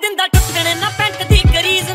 ਦਿੰਦਾ ਟੁੱਟਣ ਨਾ ਪੈਂਟ ਦੀ ਗਰੀਜ਼